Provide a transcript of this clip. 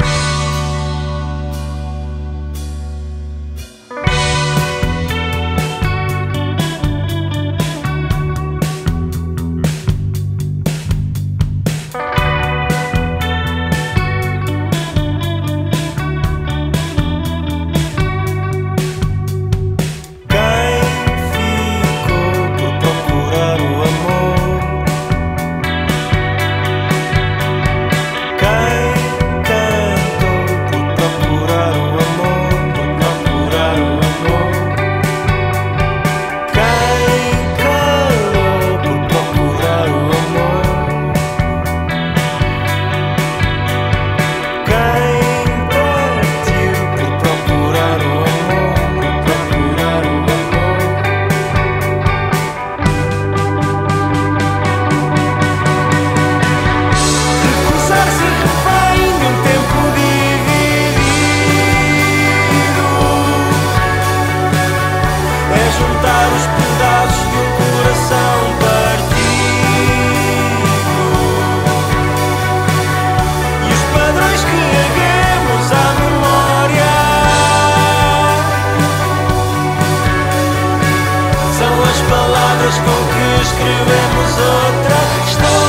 you letras com que escrevemos outra história.